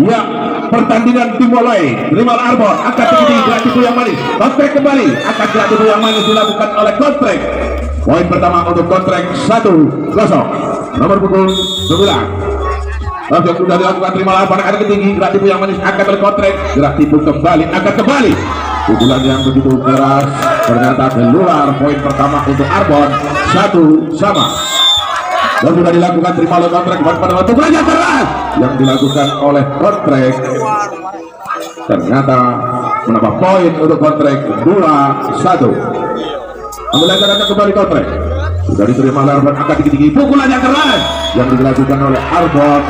Ya, pertandingan dimulai. Terima Arbor, akan tinggi gerak yang manis. Kontrak kembali, akan gerak yang manis dilakukan oleh kontrak. Poin pertama untuk kontrak satu kosong. Nomor pukul sembilan. Oke, sudah dilakukan terima lawan akan tinggi gerak tipu yang manis akan berkontrak gerak tipu kembali akan kembali pukulan yang begitu keras ternyata keluar poin pertama untuk Arbon satu sama dan sudah dilakukan terima oleh kontrak pada waktu yang keras yang dilakukan oleh kontrak ternyata menambah poin untuk kontrak dua satu. Ambil akan kembali kontrak sudah diterima oleh Arbon angka tinggi-tinggi pukulan yang keras yang dilakukan oleh Arbon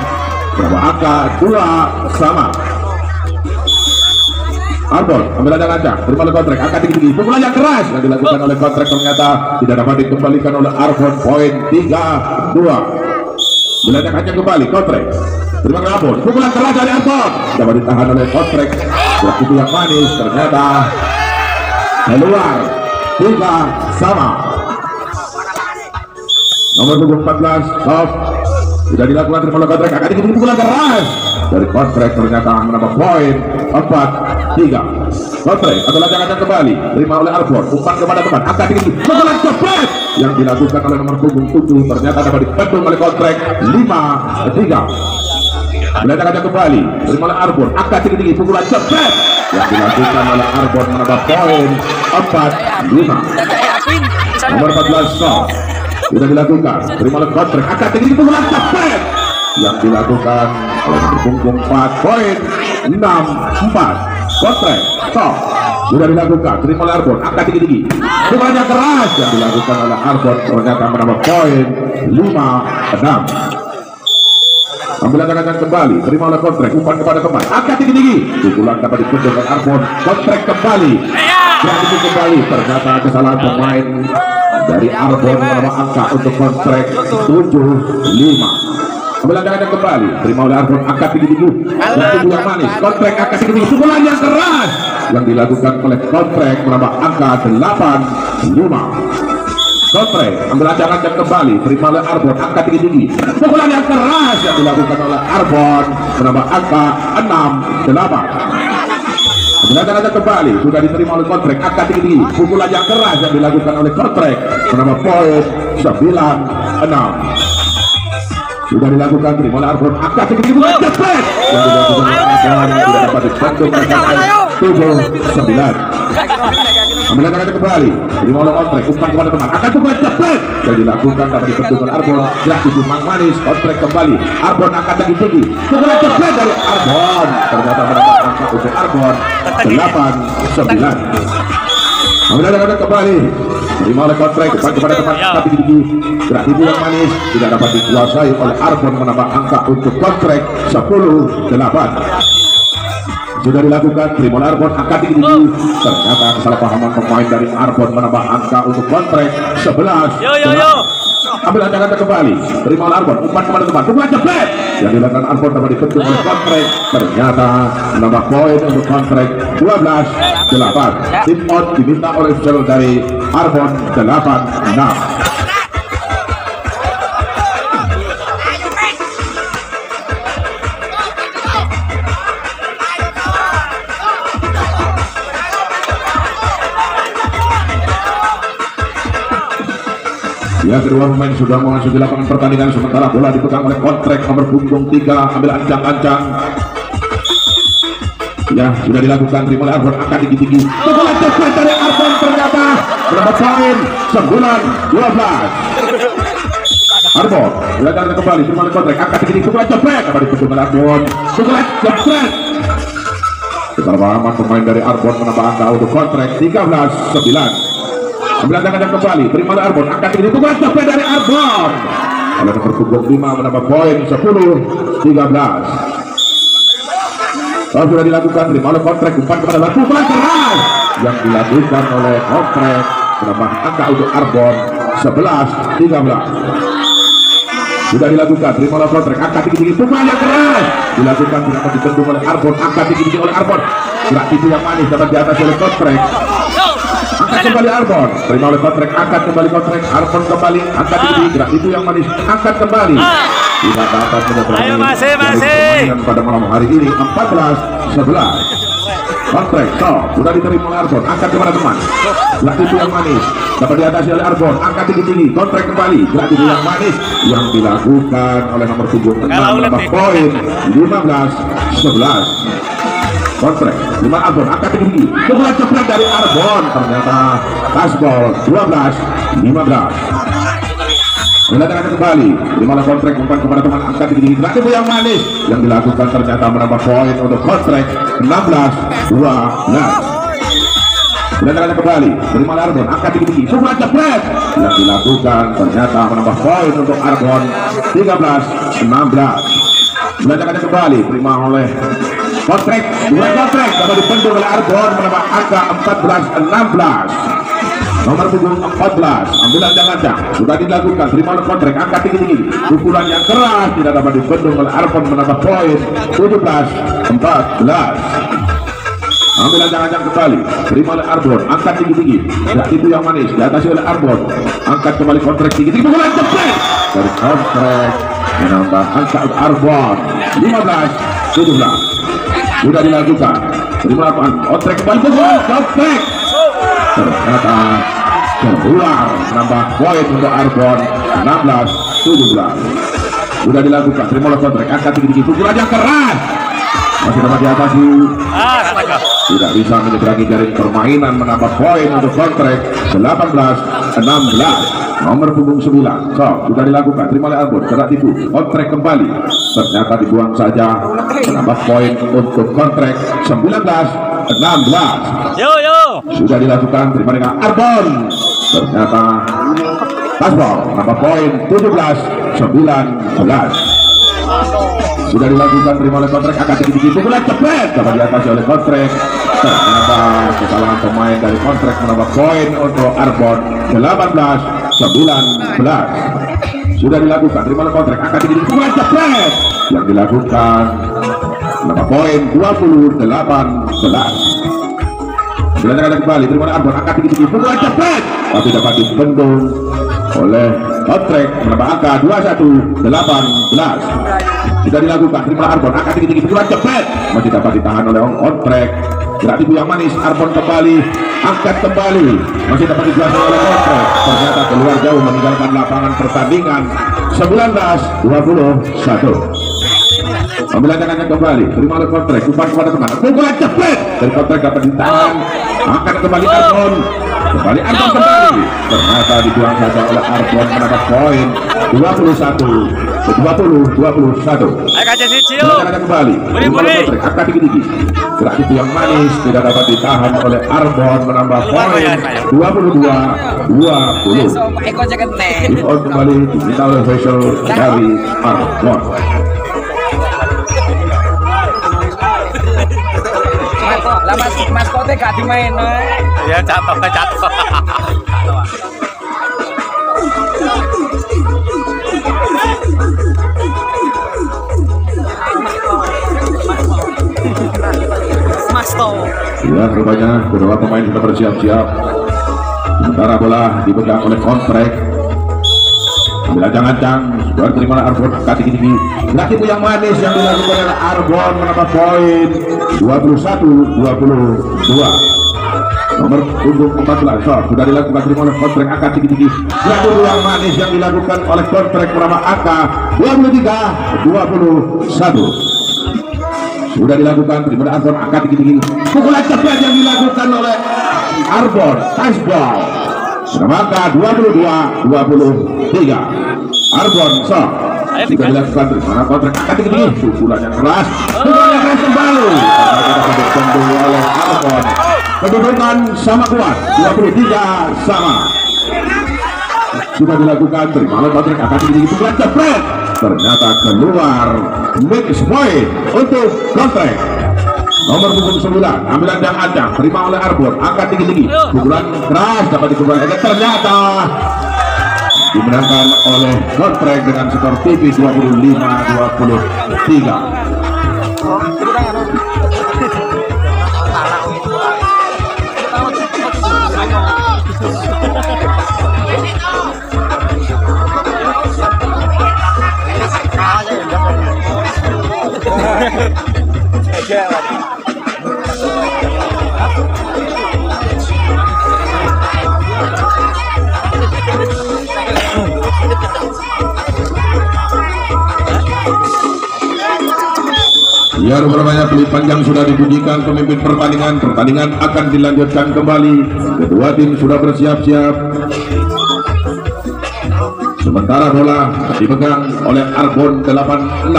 berapa angka? Dua sama Arbon ambil aja kaca. Terima oleh kontrak angka tinggi pukulan yang keras. Yang dilakukan oleh kontrak ternyata tidak dapat dikembalikan oleh Arbon poin tiga dua. Bila kaca kembali. Kontrak terima Arbon pukulan keras dari Arbon dapat ditahan oleh kontrak gerak itu yang manis. Ternyata keluar. Tiga sama. Nomor 14 soft sudah dilakukan terima oleh kontrak akan tinggi pukulan keras dari kontrak ternyata menambah poin. 4 3 kontrak adalah jangan kembali. Terima oleh Arbon umpan kepada teman. Akan tinggi pukulan cepat yang dilakukan oleh nomor punggung 7 ternyata dapat dibendung oleh kontrak 5 3 Belajar aja kembali. Terima oleh Arbon akan tinggi tinggi pukulan cepat yang dilakukan oleh Arbon menambah poin. 4 5 nomor 14 Sof sudah dilakukan. Terima oleh kontrak akan tinggi pukulan cepat yang dilakukan oleh punggung 4 poin 6 4 kontrak stop. Sudah dilakukan terima oleh Arbon angka tinggi tinggi pukulannya keras yang dilakukan oleh Arbon ternyata menambah poin. 5 6 Ambil akan kembali terima oleh kontrak umpan kepada teman. Angka tinggi tinggi pukulan dapat dipendung oleh Arbon kontrak kembali. Itu kembali ternyata kesalahan pemain dari Arbon menambah angka untuk kontrak 7 5 Ambil akan kembali. Terima oleh Arbon angka tinggi tinggi tubuh yang manis. kontrak angka tinggi tinggi pukulan yang keras. Yang dilakukan oleh kontrak menambah angka 8 5 Kontrak ambil acara dan kembali. Terima oleh Arbon angka tinggi tinggi pukulan yang keras yang dilakukan oleh Arbon menambah angka 6 8 Ambil acara dan kembali. Sudah diterima oleh kontrak angka tinggi tinggi pukulan yang keras yang dilakukan oleh kontrak menambah poin 9 6 sudah dilakukan terima oleh Arbon angka tinggi bukan cepat yang dilakukan Arbon tidak dapat dibantu tujuh sembilan. Ambil akan kembali. Terima oleh kontrak umpan kepada teman akan bukan cepat yang dilakukan dapat dibentukkan Arbon gerak tujuh mang manis. Kontrak kembali. Arbon akan tinggi tinggi pukulan cepat dari Arbon ternyata mendapat angka untuk Arbon delapan sembilan Akan kembali. Terima oleh kontrak kepada teman tapi tinggi gerak tujuh yang manis tidak dapat dikuasai oleh Arbon menambah angka untuk kontrak sepuluh delapan. Sudah dilakukan Primon Arbon angka tinggi tinggi ternyata kesalahpahaman pemain dari Arbon menambah angka untuk kontrak 11 Yo yo yo. Ambil anda kembali oleh Arbon. Umpan kepada teman pukulan cepet yang dilakukan Arbon dapat dibentuk oleh kontrak ternyata menambah poin untuk kontrak 12 8 tim out diminta oleh official dari Arbon 8 6 Ya kedua pemain sudah memasuki lapangan pertandingan sementara bola dipegang oleh kontrak nomor punggung 3 ambil ancang-ancang Ya sudah dilakukan terima oleh Arbon angka tinggi-tinggi Pukulan cepat dari Arbon ternyata berapa poin? 9 12 Arbon belajar kembali oleh kontrak angka tinggi-tinggi pukulan cepat kembali oleh Arbon pukulan cepat Kesalahpahaman pemain dari Arbon menambah angka untuk kontrak 13 9 Ambil akan kembali. Terima oleh Arbon. Angkat ini. Pukulan cepat dari Arbon. Oleh nomor punggung 5 menambah poin. 10 13 kalau sudah dilakukan terima oleh kontrak umpan kepada laku pukulan keras. Yang dilakukan oleh kontrak menambah angka untuk Arbon. 11 13 sudah dilakukan. Terima oleh kontrak angkat tinggi-tinggi pukulan yang keras dilakukan tidak dibendung oleh Arbon. Angkat tinggi-tinggi oleh Arbon. Gerak itu yang manis dapat di atas oleh kontrak angkat kembali Arbon. Terima oleh kontrak angkat kembali kontrak Arbon kembali. Angkat tinggi gerak itu yang manis. Angkat kembali. Tidak dapat menyebrangi Ayo, masih, masih. pada malam hari ini 14 11 kontrak so sudah diterima oleh Arbon. Angkat kepada teman. Gerak itu yang manis. Dapat diatasi oleh Arbon. Angkat tinggi-tinggi kontrak kembali. Gerak itu yang manis. Yang dilakukan oleh nomor 76 Kalau nambah lebih. poin. 15 11 kontrak lima Arbon angkat tinggi sebelah cepat dari Arbon. Ternyata kasbol 12 15 Mendatangkan kembali lima kontrak umpan kepada teman angkat tinggi itu yang manis. Yang dilakukan ternyata menambah poin untuk kontrak 16 12 Mendatangkan kembali terima oleh Arbon angkat tinggi sebelah cepat yang dilakukan ternyata menambah poin untuk Arbon 13 16 Mendatangkan kembali terima oleh kontrak dua kontrak dapat dipendung oleh Arbon menambah angka 14 16 Nomor punggung 14 Ambulan jangan Sudah dilakukan. Terima kontrak Angkat tinggi-tinggi. Pukulan yang keras. Tidak dapat dibendung oleh Arpon Menambah poin 17 14 Ambil jangan kembali. Terima oleh Arbon Angkat tinggi-tinggi. Ya itu yang manis. Diatasi oleh Arbon Angkat kembali kontrak tinggi-tinggi. Pukulan cepat Dari kontrak Menambah angka Arbon 15 17 Sudah dilakukan. Terima lakukan Kontrak kembali kontrak ternyata keluar menambah poin untuk Arbon 16 17 sudah dilakukan. Terima oleh kontrak angkat tinggi-tinggi pukulan yang keras. Masih dapat diatasi Ah, tidak bisa menyeberangi jaring permainan. Menambah poin untuk kontrak 18 16 nomor punggung 9 so sudah dilakukan. Terima oleh Arbon tidak tipu. Kontrak kembali. Ternyata dibuang saja. Menambah poin untuk kontrak 19 16 Yo, yo. sudah dilakukan. Terima dengan Arbon ternyata Tasbol menambah poin 17 19 sudah dilakukan. Terima oleh kontrak akan tinggi-tinggi pukulan cepat dapat diatasi oleh kontrak ternyata kesalahan pemain dari kontrak menambah poin untuk Arbon 18 19 sudah dilakukan terima kontrak. Akan tinggi-tinggi pukulan cepat yang dilakukan menambah poin? 28 11 Dilanjutkan kembali. Terima Arbon angkat tinggi-tinggi pukulan cepat tapi dapat dibendung oleh kontrak. Menambah angka? 21 18 sudah dilakukan. Terima Arbon angkat tinggi-tinggi pukulan cepat masih dapat ditahan oleh kontrak. Gerak tipu yang manis. Arbon kembali angkat kembali. Masih dapat dijelasan oleh kontrak ternyata keluar jauh meninggalkan lapangan pertandingan. 19 21 Ambil tangannya kembali, terima oleh kontrak, umpan kepada teman. Pukulan cepat dari kontrak dapat ditahan. Angkat kembali Arbon, kembali Arbon kembali. Ternyata dibuang saja oleh Arbon mendapat poin. 21 20 21. Ayo kaca si Cio. Tangannya kembali, angkat tinggi-tinggi. Gerak itu yang manis tidak dapat ditahan oleh Arbon menambah poin Bayan, Bayan. 22 20. So, eko kembali diminta oleh official dari Arbon. Lah mas maskote gak dimain. Ya jatuh, jatuh. Mas to. Ya, rupanya kedua pemain sudah bersiap-siap. Sementara bola dipegang oleh kontrak. Bila jangan-jangan sudah terima Arbon angkat tinggi-tinggi. Laki itu yang manis yang dilakukan oleh Arbon menambah poin 21 22. Nomor punggung 14 so, sudah dilakukan terima oleh kontrak angkat tinggi-tinggi. Itu yang manis yang dilakukan oleh kontrak menambah angka 23 21 sudah dilakukan oleh Arbon angkat tinggi-tinggi pukulan cepat yang dilakukan oleh Arbon sudah maka 22 23 Arbon so. Sudah dilakukan terima kontrak angkat tinggi-tinggi pukulan yang keras. Pukulan yang keras kembali. Oleh Arbon kedudukan sama kuat. 23 sama sudah dilakukan terima kontrak akan pukulan cepat ternyata keluar mix point untuk kontrak nomor punggung 9 ambilan yang ada. Terima oleh Arbon angkat tinggi-tinggi. Pukulan keras dapat Ega ternyata dimenangkan oleh kontrak dengan skor TV 25 Ya banyak peluit panjang sudah dibunyikan pemimpin pertandingan. Pertandingan akan dilanjutkan kembali. Kedua tim sudah bersiap-siap. Sementara bola dipegang oleh Arbon 86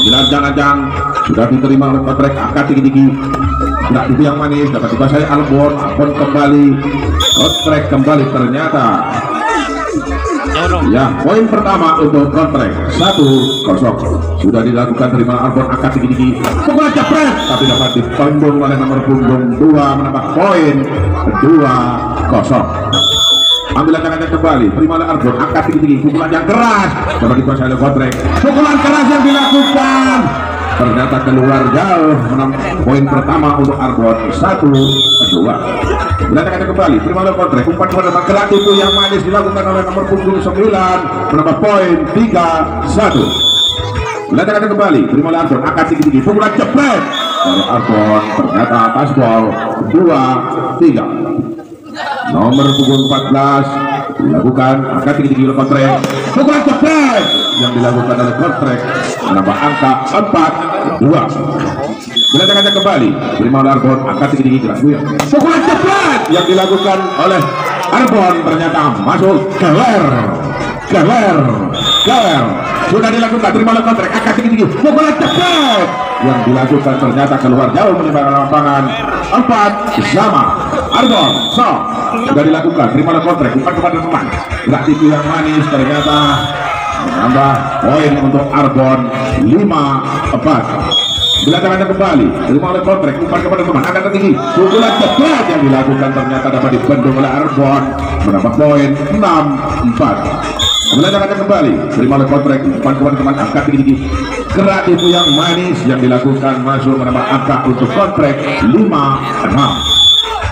Pemilihan jangan-jangan sudah diterima oleh kontrak angkat tinggi-tinggi Tidak itu yang manis. Dapat dikuasai Arbon Arbon kembali. Kontrak kembali ternyata. Ya, poin pertama untuk kontrak satu kosong. Sudah dilakukan terima Arbon angkat tinggi-tinggi pukulan jepret tapi dapat ditondong oleh nomor punggung. Dua menambah poin. Dua kosong. Ambil tangannya kembali. Terima oleh Arbon angkat tinggi-tinggi pukulan yang keras. Dapat dikuasai oleh kontrak pukulan keras yang dilakukan ternyata keluar jauh menang poin pertama untuk Arbon satu dua. Belakangnya kembali terima oleh kontrak umpan kepada Bang Gerak itu yang manis dilakukan oleh nomor punggung 9 menambah poin 3-1 Belakangnya kembali terima Arbon angkat tinggi-tinggi pukulan jepret dari Arbon ternyata atas ball 2-3 nomor punggung 14 dilakukan. Angkat tinggi-tinggi oleh kontrak pukulan jepret yang dilakukan oleh kontrak menambah angka 4-2 Bila tangannya kembali, terima oleh Arbon, angkat tinggi-tinggi gue. Pukulan cepat yang dilakukan oleh Arbon. Ternyata masuk geler, geler, geler. Sudah dilakukan, terima oleh kontrak, angkat tinggi-tinggi. Pukulan cepat yang dilakukan. Ternyata keluar jauh menimba lapangan. Empat. Sama Arbon, so sudah dilakukan, terima oleh kontrak, umpan kepada teman. Gerak itu yang manis. Ternyata menambah poin untuk Arbon 5 4 Belakangan kembali terima oleh kontrak umpan kepada teman akan tinggi pukulan cepat yang dilakukan ternyata dapat dibendung oleh Arbon. Menambah poin 6 4 Belakangan kembali terima oleh kontrak umpan kepada teman angkat tinggi gerak itu yang manis yang dilakukan masuk menambah angka untuk kontrak 5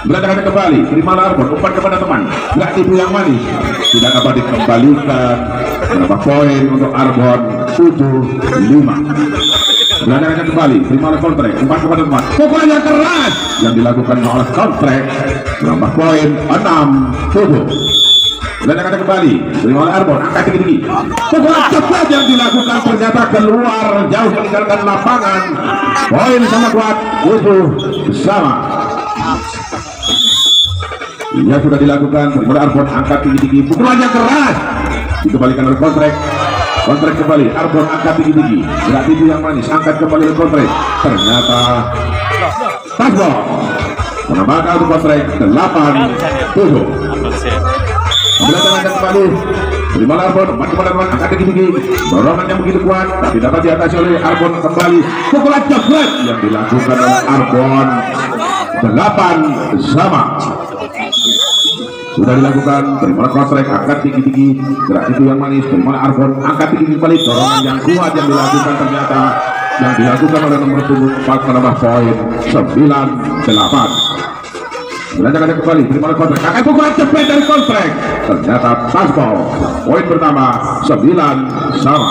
6 Belakangan kembali. Terima oleh Arbon umpan kepada teman. Gerak itu yang manis tidak dapat dikembalikan. Menambah poin untuk Arbon? 7 5 Gelandangnya kembali, terima kontrak, umpan kepada teman. Pukulan yang keras yang dilakukan oleh kontrak, menambah poin? 6 7. Gelandangnya kembali, terima oleh Arbon, angkat tinggi-tinggi. Pukulan cepat yang dilakukan ternyata keluar. Jauh meninggalkan lapangan. Poin sama kuat, 7 sama. Ini sudah dilakukan, oleh Arbon, angkat tinggi-tinggi. Pukulan yang keras. Dikembalikan oleh kontrak kontrak kembali Arbon angkat tinggi-tinggi gerak tinggi yang manis angkat kembali ke kontrak ternyata touchball menambahkan untuk kontrak 8 7 Belakang angkat kembali. Terima Arbon, kepada teman angkat tinggi-tinggi Dorongan yang begitu kuat Tapi dapat diatasi oleh Arbon kembali. Pukulan jebret yang dilakukan oleh Arbon. 8 sama sudah dilakukan terima kontrak angkat tinggi-tinggi gerak itu yang manis terima Arbon angkat tinggi kembali dorongan yang kuat yang dilakukan ternyata yang dilakukan oleh nomor punggung 4 menambah poin 98 Belanjakan kembali terima kontrak angkat pukulan cepet dari kontrak ternyata tasbol poin pertama 9 sama.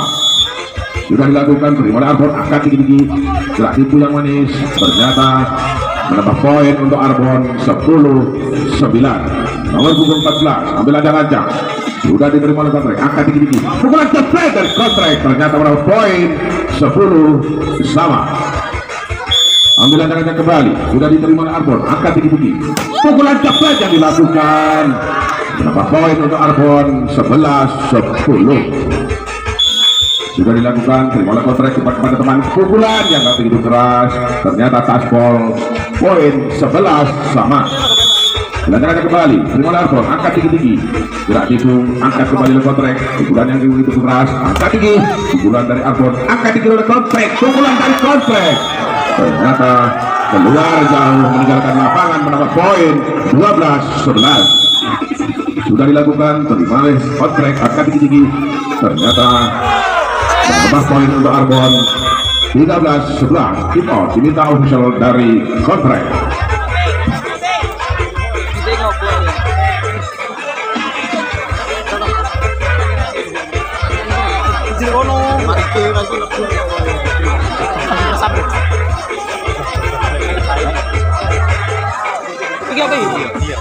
Sudah dilakukan terima Arbon angkat tinggi-tinggi gerak itu yang manis ternyata menambah poin untuk Arbon 10 9 nomor punggung 14 ambil ancang-ancang sudah diterima oleh kontrak angkat tinggi-tinggi pukulan cepet dari kontrak ternyata mendapat poin 10 sama. Ambil ancang-ancang kembali sudah diterima oleh Arbon angkat tinggi-tinggi pukulan cepet yang dilakukan. Berapa poin untuk Arbon? 11 10 sudah dilakukan terima oleh kontrak kepada teman. Pukulan yang gak begitu keras ternyata taspol poin 11 sama Gelandangnya kembali, terima Larson, angkat tinggi-tinggi. Gerak itu, angkat kembali oleh kontrek. Pukulan yang itu keras, angkat tinggi. Pukulan dari Arbon, angkat tinggi oleh kontrek. Pukulan dari kontrek. Ternyata keluar jauh meninggalkan lapangan menambah poin 12-11. Sudah dilakukan, terima oleh kontrek, angkat tinggi-tinggi. Ternyata menambah poin untuk Arbon 13-11. Keep out, diminta official dari kontrek. Ini?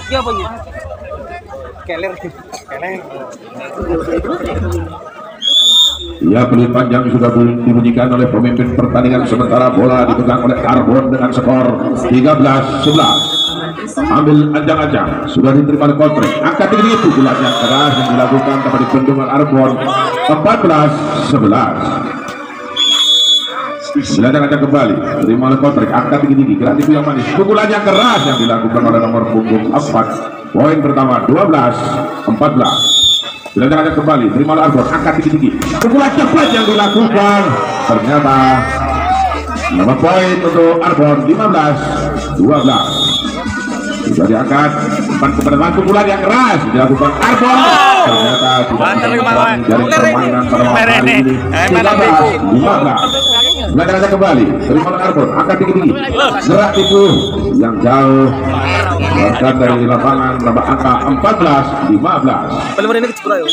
Iki apa. Ya panjang sudah bu- dibunyikan oleh pemimpin pertandingan sementara bola dipegang oleh Arbon dengan skor 13-11 ambil anjang-anjang sudah diterima oleh Kontrik angkat tinggi itu bulan yang keras yang dilakukan dapat dibendung oleh Arbon 14-11 Silakan kembali. Terima oleh Kontrik angkat tinggi-tinggi itu yang manis. Pukulan yang keras yang dilakukan oleh nomor punggung 4 poin pertama 12 14 Silakan kembali. Terima oleh Arbon angkat tinggi-tinggi pukulan cepat yang dilakukan. Ternyata nama poin untuk Arbon 15 12 sudah diangkat. Depan pukulan yang keras dilakukan Arbon ternyata tidak kemarin. menjadi permainan pada malam hari ini. Eh, mana 13 15 Anda kembali. Terima Arbon angkat tinggi-tinggi gerak itu yang jauh. Bahkan dari lapangan berapa angka? 14 15 Paling ini kecil ya.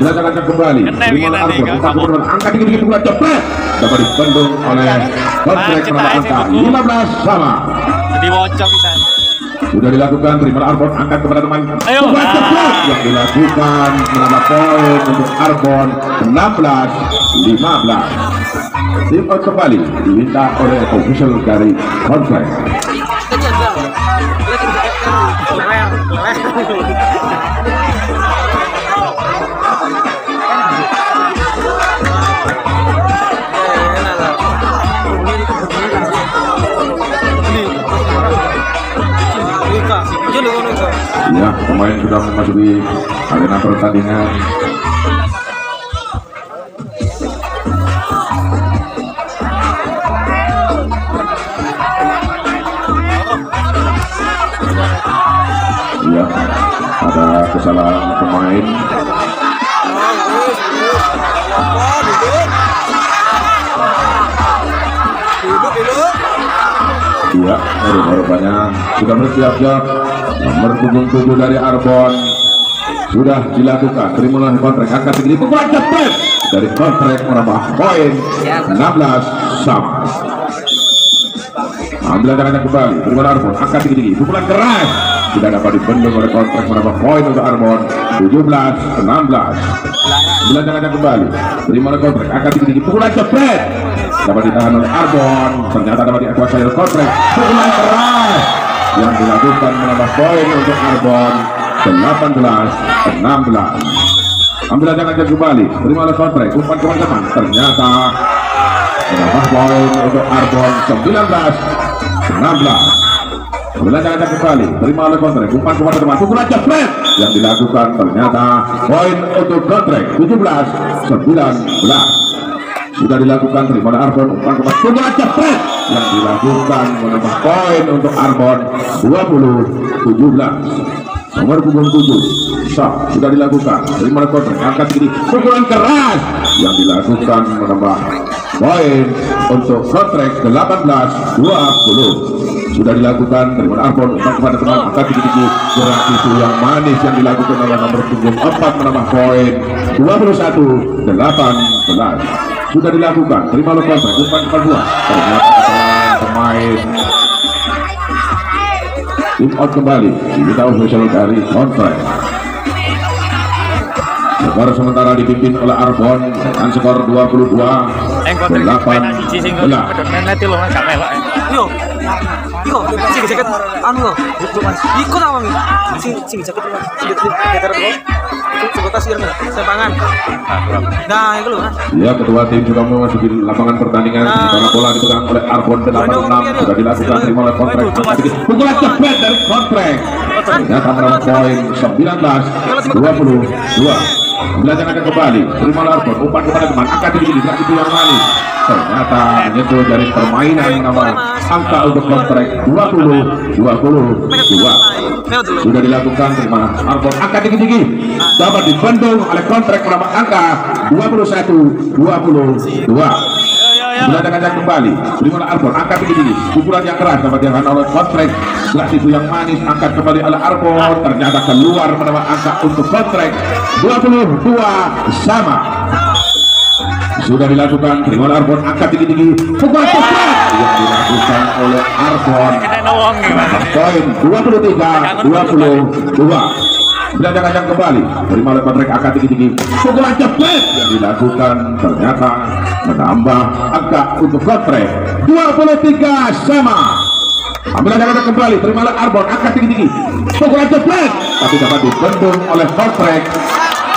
Anda kembali. Terima kamu. kepada depan angkat tinggi-tinggi pukulan cepet dapat dibendung oleh berapa aja angka? Buku. 15 sama. Jadi bocok bisa. sudah dilakukan terima Arbon angkat kepada teman. Ayo. Cepat yang dilakukan menambah poin untuk Arbon 16 15 tim out kembali diminta oleh official dari konflik ya pemain sudah memasuki arena pertandingan kesalahan pemain Iya, banyak. Sudah bersiap-siap. Nomor punggung tujuh dari Arbon. Sudah dilakukan. Terimalah kontrak angkat tinggi pukulan cepat dari kontrak menambah poin. 16 sama ambil anak kembali. Terima Arbon. Tinggi tinggi pukulan keras tidak dapat dibendung oleh kontrak menambah poin untuk Arbon. 17 16 Bila jangan kembali terima oleh kontrak. Angkat tinggi pukulan cepat dapat ditahan oleh Arbon. Ternyata dapat dikuasai oleh kontrak. Pukulan keras. Yang dilakukan menambah poin untuk Arbon. 18 16 ambil jangan kembali. Terima oleh kontrak. Umpan teman-teman ternyata menambah poin untuk Arbon. 19 16 Bila jangan kembali, terima oleh kontrak, umpan kepada teman, pukulan jepret yang dilakukan ternyata poin untuk kontrak 17 19 sudah dilakukan terima oleh Arbon umpan kepada pukulan jepret yang dilakukan menambah poin untuk Arbon 20 17 nomor punggung 7 sah sudah dilakukan. Terima oleh kontrak angkat kiri pukulan keras. Yang dilakukan menambah poin untuk kontrak 18 20 sudah dilakukan terima Arbon umpan kepada teman angkat tinggi-tinggi gerak itu yang manis yang dilakukan oleh nomor punggung 4 menambah poin 21 18 sudah dilakukan terima oleh kontrak umpan dua ternyata kesalahan pemain tim out kembali kita official dari kontrak skor sementara dipimpin oleh Arbon dengan skor 22 Eh, kok dari 8 main Iko, sing jaket anu lo. Iko nawang. Sing sing jaket sing jaket ireng sempangan. Nah, itu lo. Ya, ketua tim sudah memasuki lapangan pertandingan di mana bola dipegang oleh Arbon 86 sudah dilakukan terima oleh kontrak pukulan cepat dari kontrak ternyata menambah poin 19 22 Bila jangan kembali. Terima oleh Arbon umpan kepada teman angkat tinggi itu yang manis ternyata menyentuh dari permainan nama angka untuk kontrak 20 22 Mel dulu. sudah dilakukan terima Arbon angka tinggi-tinggi. Dapat dibendung oleh kontrak menambah angka 21 22 Dengan kembali. Terima Arbon angkat tinggi-tinggi pukulan yang keras dapat diangkat oleh kontrak gelas itu yang manis angkat kembali oleh Arbon ternyata keluar menambah angka untuk kontrak 22 sama. Sudah dilakukan. Terima Arbon angkat tinggi-tinggi pukulan cepat yang dilakukan oleh Arbon poin 23 22 Belanjang-belanjang kembali. Terima oleh kontrak angkat tinggi-tinggi pukulan cepat yang dilakukan ternyata menambah angka untuk kontrak 23 sama. Ambil jangan kembali. Terima oleh Arbon. Angkat tinggi-tinggi pukulan cepat tapi dapat dibendung oleh kontrak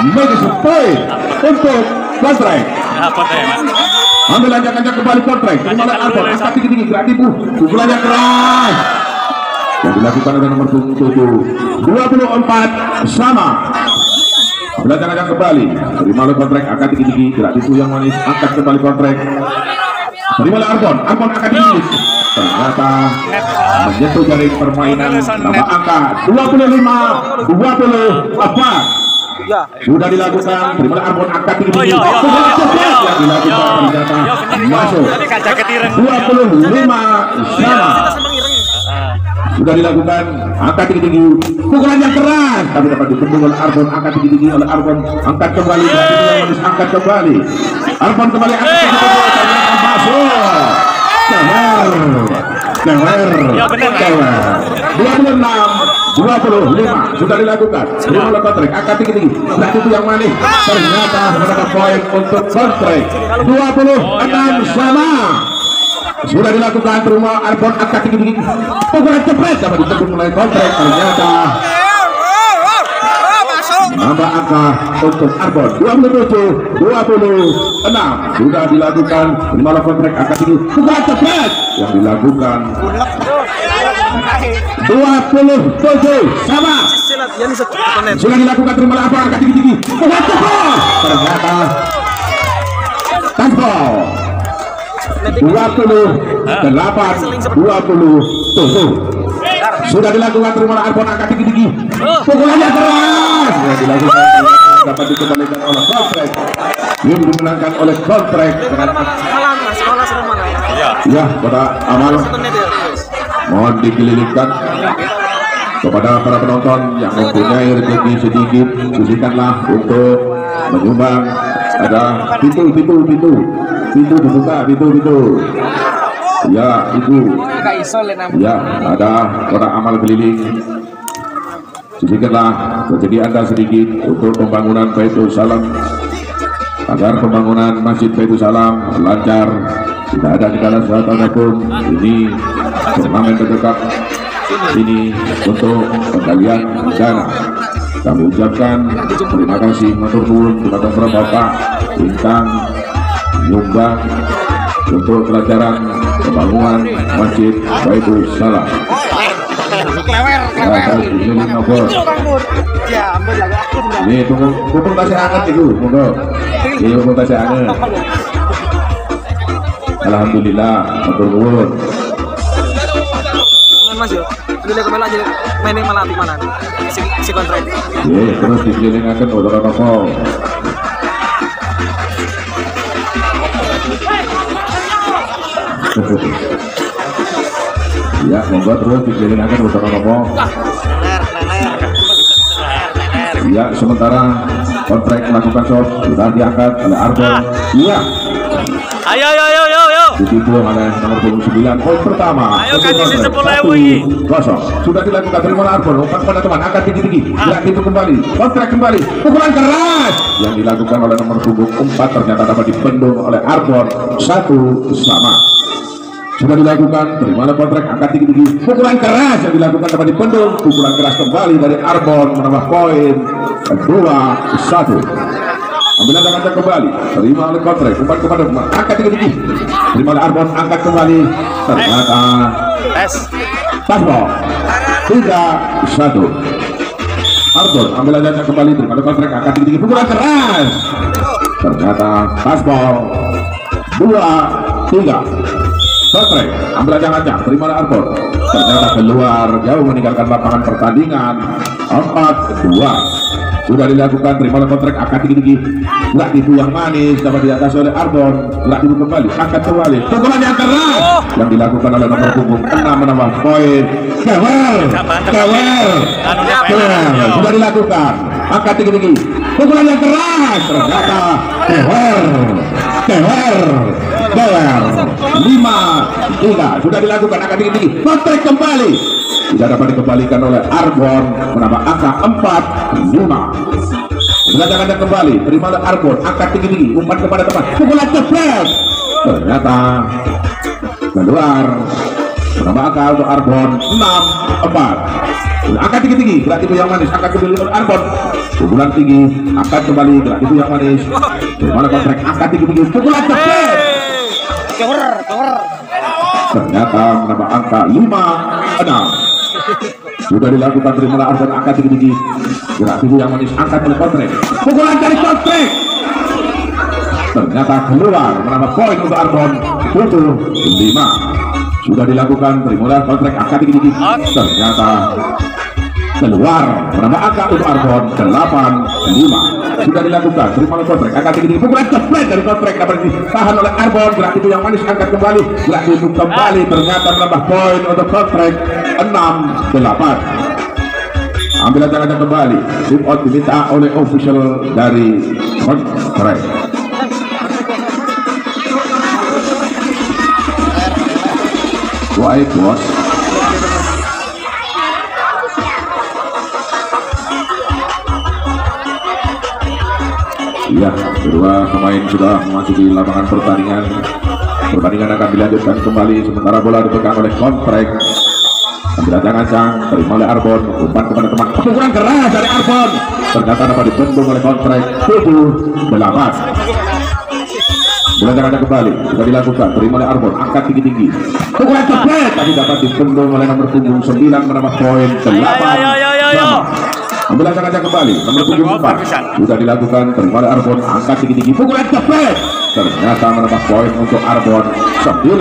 Megis poin untuk Mak? Ambil lanjut-lanjut kembali kontrak terima oleh Arbon. Angkat tinggi-tinggi gerak tipu. Pukulannya keras yang dilakukan oleh nomor 7 24 sama Belajar-belajar kembali. Terima oleh kontrak angkat tinggi-tinggi gerak tipu yang manis. Angkat kembali kontrak terima oleh Arbon. Arbon angkat tinggi ternyata menyentuh jaring permainan nama angka 25 24 Ya. sudah dilakukan. Terima oleh Arbon. Angkat tinggi Oh, tinggi yang dilakukan. yo. ternyata Yo, bener. masuk. Tadi kaca ketiran. 25 sama Kita seneng ireng. Ah, sudah dilakukan angkat tinggi tinggi. Pukulan yang keras. Tapi dapat dibendung oleh Arbon angkat tinggi tinggi oleh Arbon angkat kembali. Angkat kembali. Arbon kembali. Angkat ternyata masuk kewer kewer kewer 26 25 sudah dilakukan. Terima oleh kontrak angkat tinggi tinggi. Berarti itu yang manis. Ternyata mendapat poin untuk kontrak 26 sama sudah dilakukan terima Arbon angkat tinggi tinggi pukulan cepat dapat ditembus oleh kontrak ternyata. Nambah angka untuk Arbon 27 26 sudah dilakukan oleh kontrak angkat tinggi pukulan cepat yang dilakukan. 27 sama. Sudah dilakukan terima Arbon angkat tinggi tinggi pukulan cepat ternyata. Tanpol 28 27 sudah dilakukan terima Arbon angkat tinggi tinggi pukulannya keras. Sudah dilakukan dapat dikembalikan oleh kontrak yang dimenangkan oleh kontrak iya. ya pada amal. Ya. mohon dikelilingkan kepada para penonton yang mempunyai rezeki sedikit. Sisihkanlah untuk menyumbang. Ada pintu pintu pintu pintu dibuka pintu pintu. Ya itu ya ada orang amal keliling. Sisihkanlah rezeki anda sedikit untuk pembangunan Baitul Salam. Agar pembangunan Masjid Baitul Salam lancar tidak ada segala sesuatu apa pun ini turnamen terdekat. Ini untuk penggalian dana kami ucapkan terima kasih matur nuwun kepada para bapak bintang nyumbang untuk pelajaran pembangunan Masjid Baitul Salam. Ini ngobrol. Ya, tunggu, tasnya itu, monggo. Ini tasnya. Alhamdulillah, matur nuwun. Mas yo. Dili ko mala jadi mainin malapit mana. Si si kontrak. Ye, terus apa. Ya, monggo terus dikelilingaken ora apa. Ya, sementara kontrak melakukan shot sudah diangkat oleh Arbon. Iya, Ayo, ayo, ayo, ayo, ayo. ditipu oleh nomor 29 poin pertama. Ayo, kasih si Satu, 10 ribu ini. kosong. Sudah dilakukan terima Arbon umpan pada teman angkat tinggi tinggi gerak itu kembali. Kontrak kembali. Pukulan keras. Yang dilakukan oleh nomor punggung 4 ternyata dapat dibendung oleh Arbon satu sama sudah dilakukan terima kontrak angkat tinggi tinggi? Pukulan keras yang dilakukan dapat dibendung pukulan keras kembali dari Arbon menambah poin. Dua satu. Ambil angkat kembali, terima oleh kontrak, umpan kepada umpan, angkat tinggi tinggi, terima oleh Arbon, angkat kembali, ternyata. Tasbol, tiga satu. Arbon ambil aja kembali, terima oleh kontrak, angkat tinggi tinggi, pukulan keras, ternyata Tasbol, dua tiga. Kontrak, ambil aja ngajak, terima Arbon, ternyata keluar jauh meninggalkan lapangan pertandingan, empat dua. Sudah dilakukan terima kontrak angkat tinggi tinggi nggak itu yang manis dapat di atas oleh Arbon nggak itu kembali angkat kembali. Pukulan yang keras. Yang dilakukan oleh nomor punggung enam menambah poin kewel kewel. Kewel sudah dilakukan. Angkat tinggi-tinggi pukulan yang keras. Ternyata Kewer Kewer Kewer lima tiga sudah dilakukan angkat tinggi-tinggi kontrak kembali. Tidak dapat dikembalikan oleh Arbon menambah angka empat lima. Belakangan kembali, terima oleh Arbon, angkat tinggi-tinggi, umpan kepada teman, pukulan jebret. Ternyata keluar. Menambah angka untuk Arbon 6 4 angkat tinggi-tinggi gerak itu yang manis. Angkat kembali untuk Arbon pukulan tinggi. Angkat kembali. Gerak itu yang manis. Bagaimana kontrak angkat tinggi-tinggi pukulan jebret Kewer, kewer. ternyata menambah angka 5 6 sudah dilakukan terimalah Arbon angkat tinggi-tinggi gerak tubuh yang manis angkat oleh kontrak pukulan dari kontrak ternyata keluar menambah poin untuk Arbon 7 5 sudah dilakukan terimalah kontrak angkat tinggi-tinggi ternyata keluar menambah angka untuk Arbon 8 5 sudah dilakukan? Terimalah kontrak angkat tinggi-tinggi pukulan cepet dari kontrak dapat ditahan oleh Arbon gerak itu yang manis angkat kembali. Gerak itu kembali. Ternyata menambah poin untuk kontrak 6 8 ambil aja kembali. Tim out diminta oleh official dari kontrak Baik bos Iya, kedua pemain sudah memasuki lapangan pertandingan. Pertandingan akan dilanjutkan kembali sementara bola dipegang oleh kontrak. Ambil ancang-ancang, terima oleh Arbon, umpan kepada teman. Pukulan keras dari Arbon. Ternyata dapat dibendung oleh kontrak. 7 8 Bola jangan kembali, sudah dilakukan, terima oleh Arbon, angkat tinggi-tinggi. Pukulan cepet, tapi dapat dibendung oleh nomor punggung 9 menambah poin 8. Ayo, ayo, ayo, ayo. Ambil aja kembali, nomor punggung 4. Sudah dilakukan, oleh Arbon, angkat tinggi-tinggi. Pukulan cepet, ternyata menambah poin untuk Arbon 9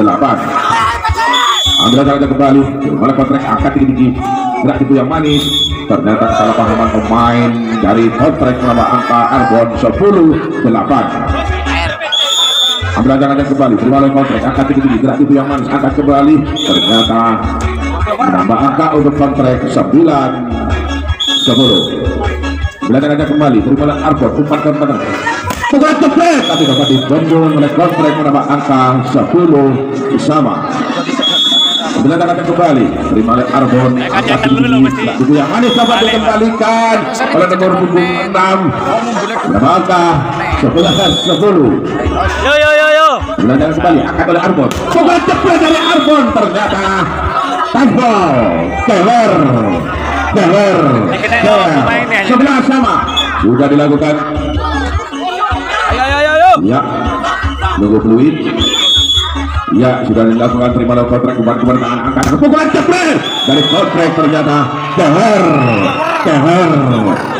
8. Ambil aja kembali, oleh kontrak, angkat tinggi-tinggi. Gerak itu yang manis, ternyata kesalahpahaman pemain dari kontrak menambah angka Arbon 10 8 ambil aja kembali. Terima oleh kontrak. Angkat tinggi-tinggi. Gerak itu yang manis. Angkat kembali. Ternyata menambah angka untuk kontrak 9 10 belajar aja kembali terima oleh Arbon umpan tengah Pukulan cepet tapi dapat dibendung oleh kontrak menambah angka 10 sama Belajar aja kembali terima oleh Arbon itu yang manis dapat dikembalikan. Oleh nomor punggung 6 menambah angka 11 10 Yo yo yo yo. Gelandang kembali angkat oleh Arbon. Pukulan cepet dari Arbon ternyata Tanbol Kewer Oleh pemainnya. sebelah sama. Sudah dilakukan. Ayo, ayo, ayo, ya. Nunggu fluid. Ya sudah dilakukan. Terima oleh kontrak kembali kembali tangan angkat pukulan cepet. Dari kontrak ternyata. Kewer Kewer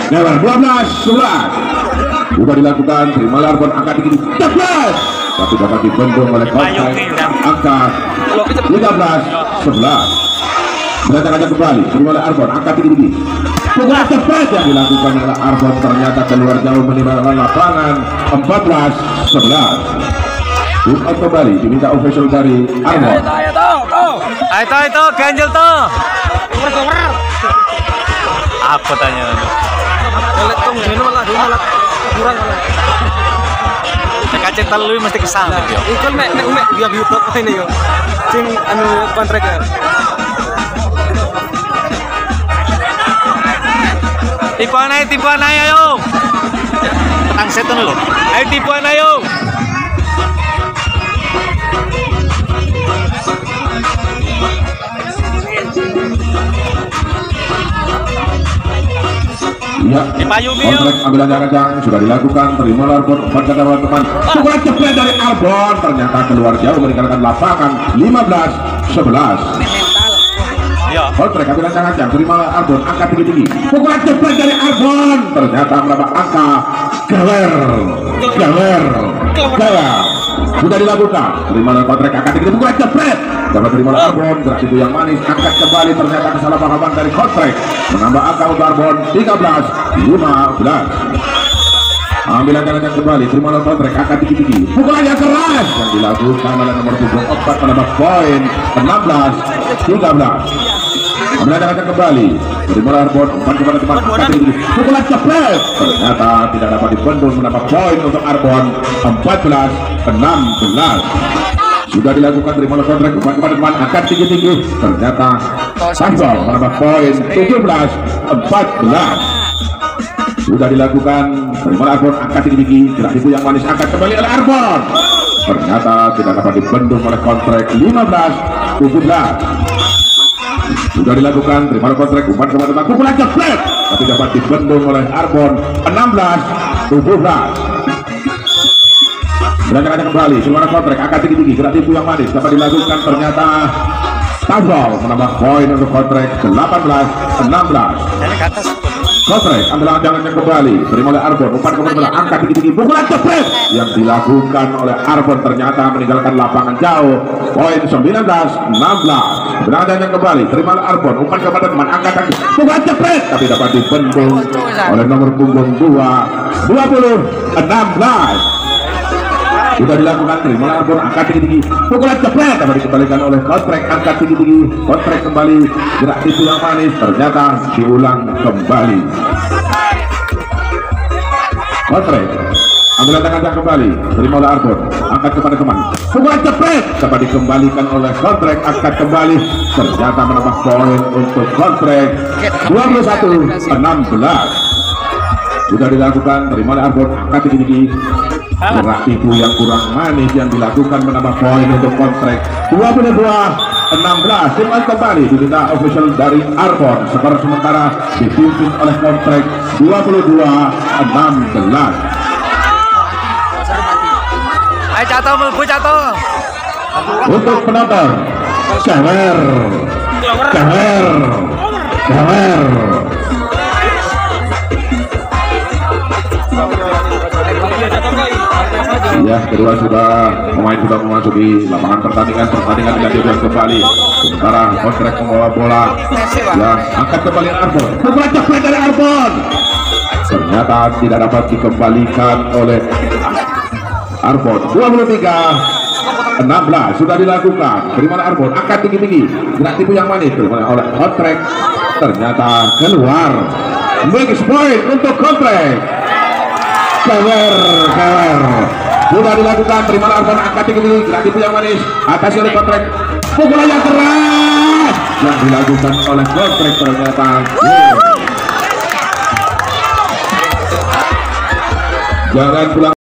Kewer 12 11 sudah dilakukan. Terima Arbon angkat tinggi cepet tapi dapat dibendung oleh kontrak angkat. 13 11 Aja kembali oleh Arbon angkat tinggi-tinggi pukulan cepat yang dilakukan oleh Arbon ternyata keluar jauh meninggalkan lapangan 14 11 Tim out kembali diminta official dari Arbon Ayo, tuh. Ayo tuh itu ganjel kewer. Apa tanya? Lelet tuh, ini malah, ini malah kurang malah. Telu mesti ke sana yo. Ikut mek mek mek dia YouTube ini yo. Sing anu kontraknya. Tipuan ayo, tipuan ayo, ayo. Tang setan lo. Ayo tipuan ayo. Iya. Dipayungi, yuk. Sudah dilakukan. Terima Arbon umpan ke teman-teman. Pukulan cepet dari Arbon ternyata keluar jauh meninggalkan lapangan 15 11. Kontrak ambil ancang Terima Arbon angkat tinggi-tinggi. Pukulan cepet dari Arbon ternyata menambah angka Gawer. Gawer. Gawer. Sudah dilakukan. Terima kontrak angkat tinggi pukulan cepet. Dapat terima oleh Arbon gerak itu yang manis angkat kembali ternyata kesalahpahaman dari kontrak menambah angka untuk Arbon 13 15 ambil angka kembali terima oleh kontrak angkat tinggi-tinggi pukulan yang keras yang dilakukan oleh nomor punggung 4 menambah poin 16 13 Melancarkan kembali dari bola Arbon umpan kepada teman tinggi pukulan cepet. Ternyata tidak dapat dibendung menambah poin untuk Arbon. 14 16 sudah dilakukan dari bola kontrak umpan kepada teman angkat tinggi-tinggi. Ternyata Sanjol menambah poin. 17 14 sudah dilakukan dari bola Arbon angkat tinggi-tinggi. Gerak ibu yang manis. Angkat kembali oleh Arbon. Ternyata tidak dapat dibendung oleh kontrak 15 17 sudah dilakukan terima kontrak umpan kepada teman pukulan jepret tapi dapat dibendung oleh Arbon 16 17 Berangkat kembali. Keluar kontrak angkat tinggi-tinggi gerak tipu yang manis. Dapat dilakukan ternyata Tazol menambah poin untuk kontrak 18 16 Kontrak ambil jangan yang kembali. Terima oleh Arbon umpan kepada bola angkat tinggi-tinggi pukulan jepret yang dilakukan oleh Arbon ternyata meninggalkan lapangan jauh. Poin 19 16 berada yang kembali. Terima oleh Arbon. Umpan kepada teman angkatan pukulan jepret tapi dapat dibendung oleh nomor punggung 2 20 16 sudah dilakukan terima Arbon angkat tinggi-tinggi pukulan jepret dapat dikembalikan oleh kontrak angkat tinggi-tinggi kontrak kembali. Gerak tipu yang manis ternyata diulang kembali. Kontrak ambil tangan kembali. Terima oleh Arbon angkat kepada teman. Pukulan jepret dapat dikembalikan oleh kontrak angkat kembali. Ternyata menambah poin untuk kontrak 21 16 sudah dilakukan terima Arbon angkat tinggi-tinggi gerak tipu yang kurang manis yang dilakukan menambah poin untuk kontrak. 22 16 Simpan kembali. Diminta official dari Arbon skor sementara dipimpin oleh kontrak 22 16 Ayo jatuh, bu jatuh. untuk penonton Cewer Cewer Cewer Ya, kedua sudah pemain sudah memasuki lapangan pertandingan. Pertandingan dilanjutkan kembali. Sementara kontrak membawa bola. Ya, angkat kembali Arbon. Cepet dari Arbon. Ternyata tidak dapat dikembalikan oleh Arbon. 23 16 sudah dilakukan. Terima Arbon. Angkat tinggi-tinggi. Gerak tipu yang manis. Oleh kontrak. Ternyata keluar. Big point untuk kontrak. Kewer, kewer. Sudah dilakukan, terima Arbon angkat tinggi gerak tipu yang manis, atas oleh kontrak, pukulan yang keras. Yang dilakukan oleh kontrak ternyata. Jangan pulang.